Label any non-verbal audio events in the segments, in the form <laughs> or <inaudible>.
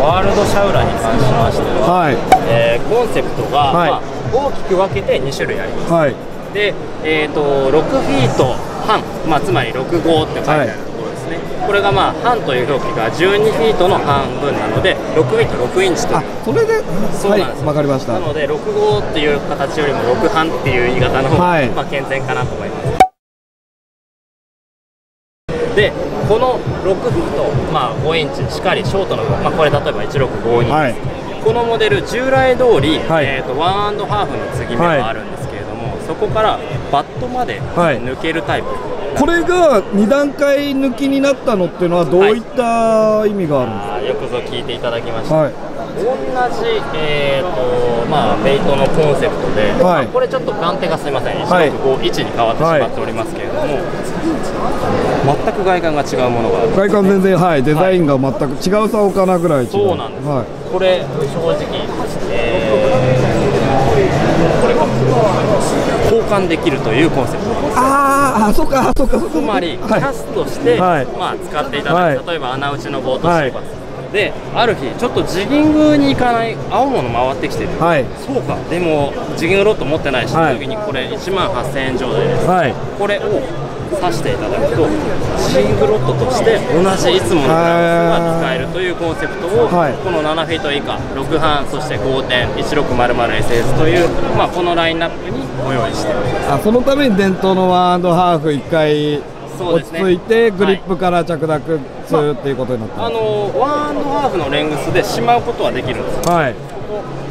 ワールドシャウラに関しましては、はい。えーコンセプトが、はい。まあ、大きく分けて2種類あります。はい。で、えー、と6フィート半、まあ、つまり6号って書いてあるところですね、これがまあ半という表記が12フィートの半分なので6フィート6インチという。あそれでそうなんです。はいわかりました。なので6号っていう形よりも6半っていう言い方の方が、はい。まあ、健全かなと思います。でこの6フィート、まあ、5インチしっかりショートのまあ、これ例えば1652です、はい。このモデル従来通り、はい。えー、とワンアンドハーフの継ぎ目はあるんですけれども、そこからバットまではい。抜けるタイプ、これが2段階抜きになったのっていうのはどういった意味があるんですあーよくぞ聞いていただきました、かはい同じ、えーとまあ、ベイトのコンセプトで、はい。まあこれちょっと眼手がすみません、はい。1651に変わってしまっておりますけれども、全く外観が違うものがある。外観全然はい。デザインが全く違う差をかなぐらい違う。そうなんです、はい。これ、正直、えーこれが交換できるというコンセプトあーあそうかそうかそうか。つまり、キはい。ャストして、はい。まあ、使っていただく、はい。例えば穴打ちのボートシーバス、である日、ちょっとジギングに行かない青物回ってきてる、はい。そうか、でもジギングロット持ってないし、はい。時にこれ1万8000円状態です、はい。これを刺していただくと、ジギングロッドとして同じいつものグラスが使えるというコンセプトを、はい。この7フィート以下、6半、そして 5.1600SS という、まあ、このラインナップにご用意しております。あそのために伝統のワンハーフ1回落ち着いてグリップから着脱するっていうことになったあのワンアンドハーフのレングスでしまうことはできるんです。よはい。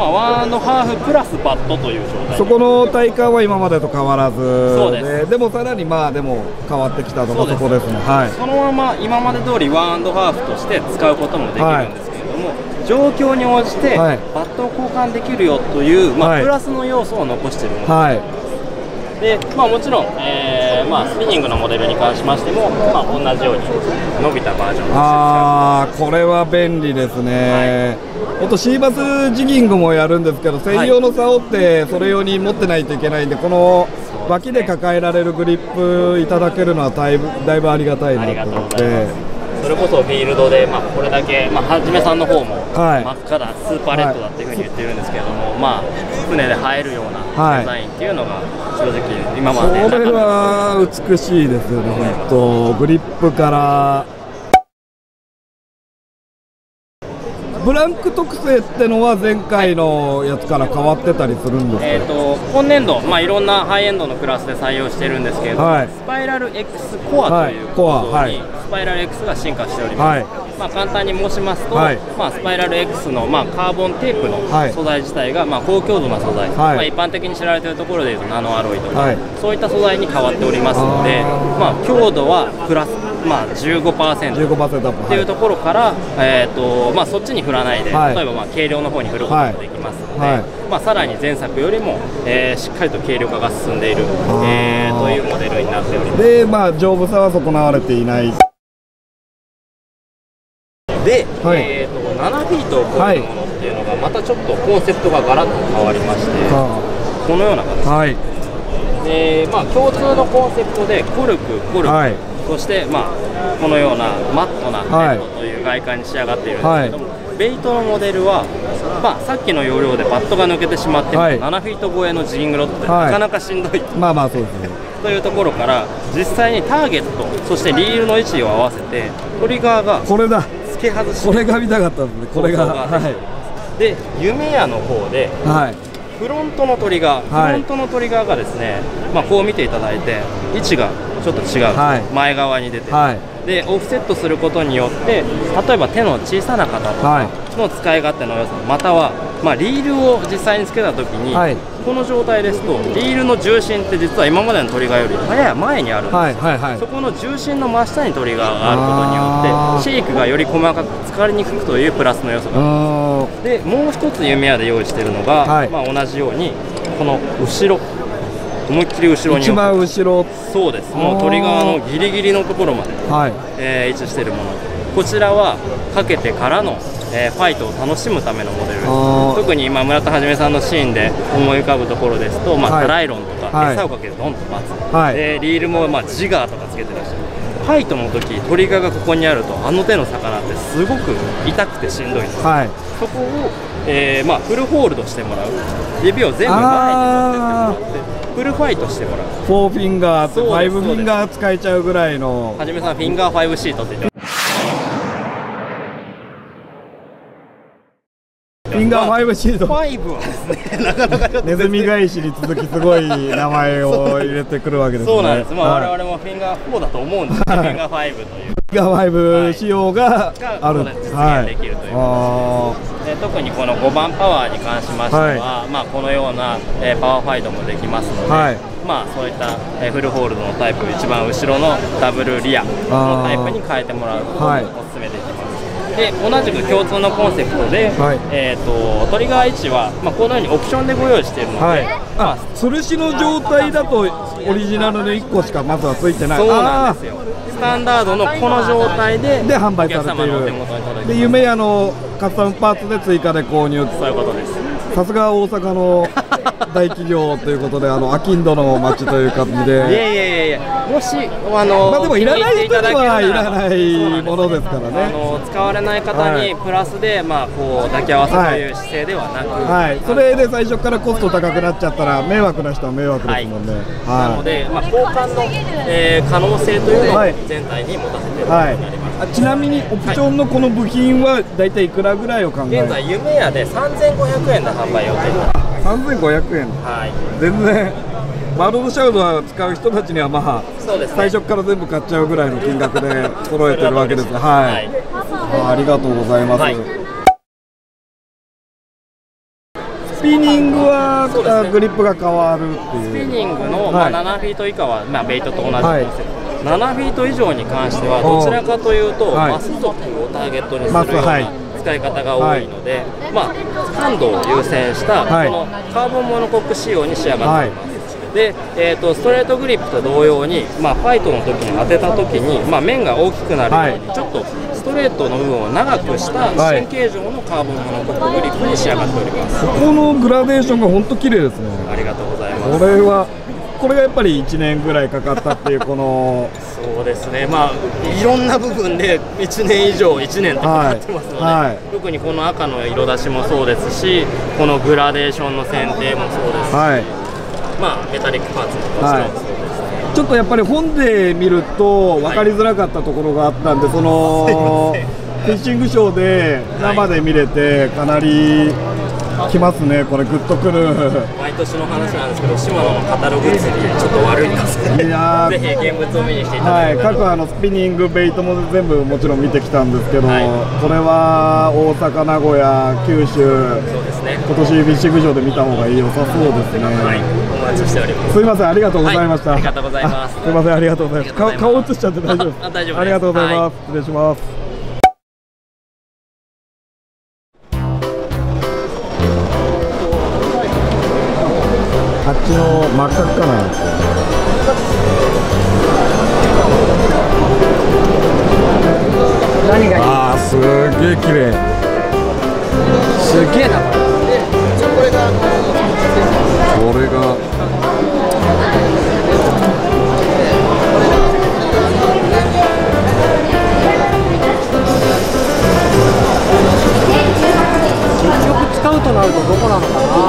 まあ、ワンハーフプラスバットという状態。そこの体感は今までと変わらず。そうです。でもさらにまあでも変わってきたのそうです。がそこですね。はい。そのまま今まで通りワンアンドハーフとして使うこともできるんですけれども、状況に応じてはい。バットを交換できるよという、まあはい。プラスの要素を残しているものはいで、まあ、もちろん、えーまあ、スピニングのモデルに関しましても、まあ、同じように伸びたバージョンあーこれは便利ですね、あとシーバスジギングもやるんですけど専用の竿ってそれ用に持ってないといけないんでこの脇で抱えられるグリップいただけるのはだいぶだいぶありがたいなと思って。それこそフィールドで、まあ、これだけ、まあ、はじめさんの方もはい。真っ赤だ、スーパーレッドだっていうふうに言ってるんですけれども、まあ、船で映えるようなはい。デザインっていうのが、正直、今まこれで。なかったは美しいですよね本当。グリップからブランク特性ってのは前回のやつから変わってたりするんですか、えー、と今年度、まあ、いろんなハイエンドのクラスで採用してるんですけれども、はい。スパイラル X コアというはい。コア。構造に、はい。スパイラル X が進化しております、はい。まあ、簡単に申しますと、はい。まあ、スパイラル X の、まあ、カーボンテープのはい。素材自体が、まあ、高強度な素材、はい。まあ、一般的に知られているところでいうとナノアロイとか、はい。そういった素材に変わっておりますのであまあ、強度はプラス、まあ、15%。15%アップ。っていうところから、えーとまあ、そっちに振らないで、はい。例えばまあ軽量の方に振ることができますので、はい。まあ、さらに前作よりも、えーしっかりと軽量化が進んでいる、えーというモデルになっております。でまあ丈夫さは損なわれていない。で、はい。えー、と7フィートを超えるものっていうのが、またちょっとコンセプトがガラッと変わりまして、このような形はい。で、まあ、共通のコンセプトでコルク、コルク、はいそして、まあ、このようなマットなはい。ネットという外観に仕上がっているんですけども、ベイトのモデルは、まあ、さっきの要領でバットが抜けてしまっても、はい。7フィート超えのジギングロットってはい。なかなかしんどい。まあまあそうですね。というところから実際にターゲットそしてリールの位置を合わせてトリガーがこれだ。付け外し。これが見たかったんですね。これが。はい。で夢屋の方ではい。フロントのトリガー、はい。フロントのトリガーがですね、まあ、こう見ていただいて位置がちょっと違う、はい。前側に出て、はい。でオフセットすることによって例えば手の小さな方とはい。かの使い勝手の良さまたは、まあ、リールを実際につけた時に、はい。この状態ですとリールの重心って実は今までのトリガーよりやや前にあるんです。よはいはいはい。そこの重心の真下にトリガーがあることによってシェイクがより細かく疲れにくくというプラスの要素うがーんでもう一つ夢屋で用意しているのが、はい。まあ、同じようにこの後ろ思いっきり後ろに一番後ろ。そうです。もうトリガーのギリギリのところまで、はい。えー位置しているもの。こちらはかけてからの、えーファイトを楽しむためのモデル特に今村田はじめさんのシーンで思い浮かぶところですと、まあはい。タライロンとか、はい。餌をかけてドンと待つ、はい。でリールも、まあ、ジガーとかつけてらっしゃる。ファイトの時トリガーがここにあるとあの手の魚ってすごく痛くてしんどいんです。はい。そこを、えーまあ、フルホールドしてもらう。指を全部前に持ってってもらってフルファイトしてもらう。フォーフィンガーとそうですファイブフィンガー使えちゃうぐらいの。はじめさんフィンガー5シート。って言ってフィンガーファイブシート5はですね <laughs> なかなかちょっとネズミ返しに続きすごい名前を入れてくるわけですね。そうなんです、まあはい。我々もフィンガー4だと思うんですけど、フィンガー5というガーファイブ仕様があるが実現はい。できるというあで特にこの5番パワーに関しましては、まあ、このような、えーパワーファイトもできますので、はい。まあ、そういった、えーフルホールドのタイプ一番後ろのダブルリアのタイプに変えてもらうことをおはい。勧めできます。で同じく共通のコンセプトで、はい。えー、とトリガー位置は、まあ、このようにオプションでご用意しているので、はい。まあ吊るしの状態だとオリジナルの1個しかまずはついてない。そうなんですよ。スタンダードのこの状態でで販売されている。で夢屋のカスタムパーツで追加で購入。そういうことです。さすが大阪の大企業ということであのアキンドの街という感じいやでいやいやいやもしあのまあでもいらない人にはいらないものですからあねの使われない方はい。にプラスで、まあ、こう抱き合わせという姿勢ではなく、はい。それで最初からコスト高くなっちゃったら迷惑な人は迷惑ですもんね。なので、まあ、交換の、えー可能性というのをはい。全体に持たせていることはいになります、あちなみにオプションのこの部品は大体いくらぐらいを考え現在夢屋で3500円で販売予定です3500円。はい。全然。ワールドシャウドは使う人たちにはまあね。最初から全部買っちゃうぐらいの金額で揃えてるわけです。はい、あありがとうございます、はい。スピニングはね。グリップが変わるってスピいうニングの、はい。まあ、7フィート以下は、まあ、ベイトと同じ。コンセプト、はい。7フィート以上に関してはどちらかというと、はい。マストックをターゲットにするようマスはい。な使い方が多いので、まあ、感度を優先した、はい。このカーボンモノコック仕様に仕上がっています、で、えー、とストレートグリップと同様に、まあ、ファイトの時に当てた時に、まあ、面が大きくなるように、はちょっとストレートの部分を長くしたはい。新形状のカーボンモノコックグリップに仕上がっております、ここのグラデーションが本当綺麗ですね。ありがとうございます。これはこれがやっぱり1年ぐらいかかったっていうこのそうですね、まあ、いろんな部分で1年以上、1年とかかってますので、はい。はい。特にこの赤の色出しもそうですし、このグラデーションの選定もそうですし、はい。まあ、メタリックパーツももちろんそうですね。ちょっとやっぱり本で見ると分かりづらかったところがあったんで、そのフィッシングショーで生で見れて、かなりきますね、これ、グッとくる。毎年の話なんですけど、シマノのカタログ釣り、ちょっと悪いですね。いやーぜひ現物を見に来ていたはい、だけたら、各あのスピニング、ベイトも全部もちろん見てきたんですけど、はいこれは大阪、名古屋、九州、そうですね。今年フィッシング場で見た方が良さそうですね。はい、お待ちしております。すみません、ありがとうございました。はいありがとうございますあすみません、ありがとうございます。顔映しちゃって大丈夫です。あ大丈夫ありがとうございます。失礼します。真っ赤っかなやつ。何がいいああ、すげえ綺麗。すげえなここれが。結局使うとなるとどこなのかな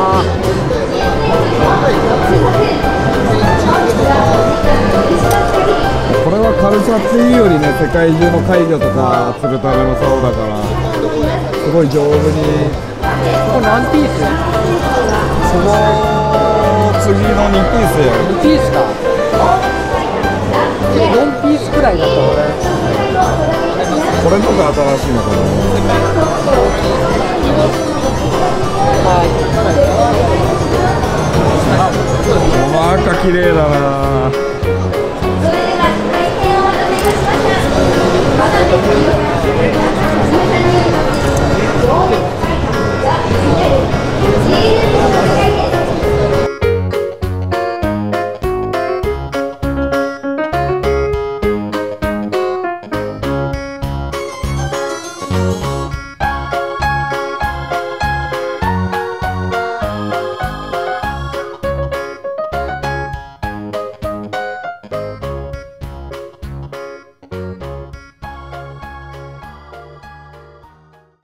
れは軽さっていうよりね、世界中の怪魚とか釣るための竿だから。すごい丈夫に。ここ何ピースその次の2ピースや。2ピースか4ピースくらいだったこれこれとか新しいのかな。この赤綺麗だな。Thank you.